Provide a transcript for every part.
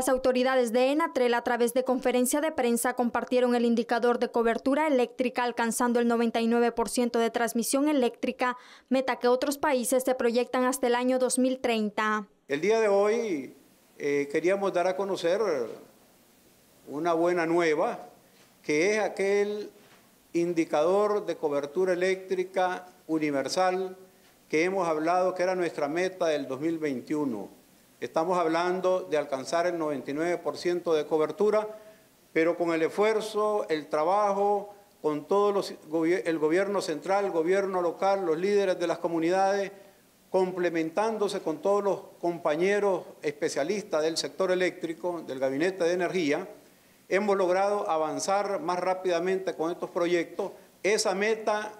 Las autoridades de Enatrel a través de conferencia de prensa compartieron el indicador de cobertura eléctrica alcanzando el 99% de transmisión eléctrica, meta que otros países se proyectan hasta el año 2030. El día de hoy eh, queríamos dar a conocer una buena nueva, que es aquel indicador de cobertura eléctrica universal que hemos hablado que era nuestra meta del 2021 Estamos hablando de alcanzar el 99% de cobertura, pero con el esfuerzo, el trabajo, con todo el gobierno central, gobierno local, los líderes de las comunidades, complementándose con todos los compañeros especialistas del sector eléctrico, del Gabinete de Energía, hemos logrado avanzar más rápidamente con estos proyectos. Esa meta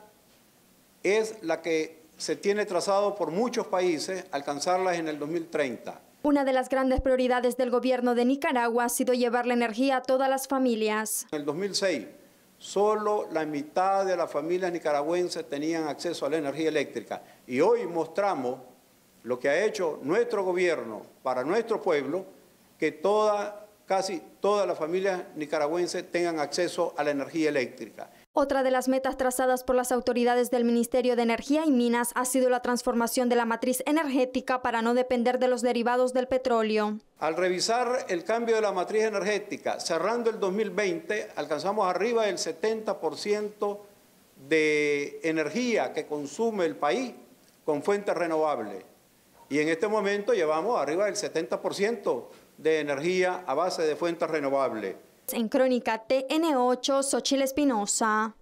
es la que se tiene trazado por muchos países, alcanzarlas en el 2030. Una de las grandes prioridades del gobierno de Nicaragua ha sido llevar la energía a todas las familias. En el 2006, solo la mitad de las familias nicaragüenses tenían acceso a la energía eléctrica. Y hoy mostramos lo que ha hecho nuestro gobierno para nuestro pueblo, que toda, casi todas las familias nicaragüenses tengan acceso a la energía eléctrica. Otra de las metas trazadas por las autoridades del Ministerio de Energía y Minas ha sido la transformación de la matriz energética para no depender de los derivados del petróleo. Al revisar el cambio de la matriz energética, cerrando el 2020, alcanzamos arriba del 70% de energía que consume el país con fuentes renovables. Y en este momento llevamos arriba del 70% de energía a base de fuentes renovables. En Crónica TN8, Xochil Espinosa.